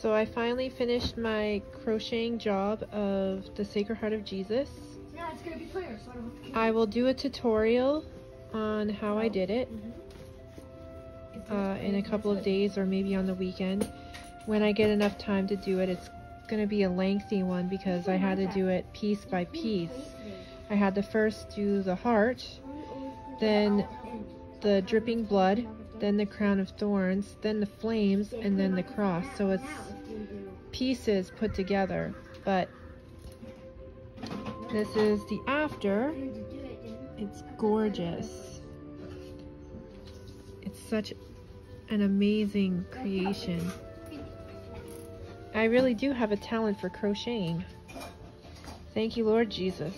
So I finally finished my crocheting job of the Sacred Heart of Jesus. Yeah, it's gonna be clear. So I to I will do a tutorial on how I did it uh, in a couple of days or maybe on the weekend. When I get enough time to do it, it's going to be a lengthy one because I had to do it piece by piece. I had to first do the heart, then the dripping blood, then the crown of thorns, then the flames, and then the cross. So it's pieces put together. But this is the after. It's gorgeous. It's such an amazing creation. I really do have a talent for crocheting. Thank you, Lord Jesus.